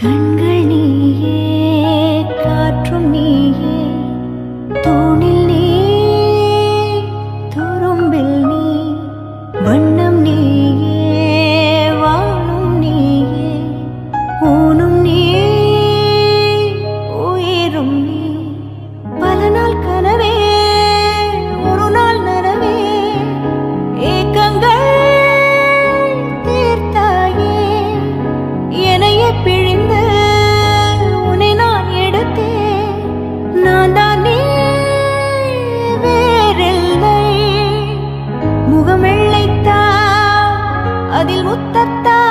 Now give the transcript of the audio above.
கண்கள் நீயே காற்றும் நீயே தூணில் நீ துரும்பில் நீ அதில் முத்தத்தா